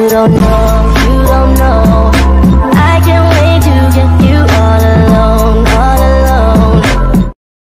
You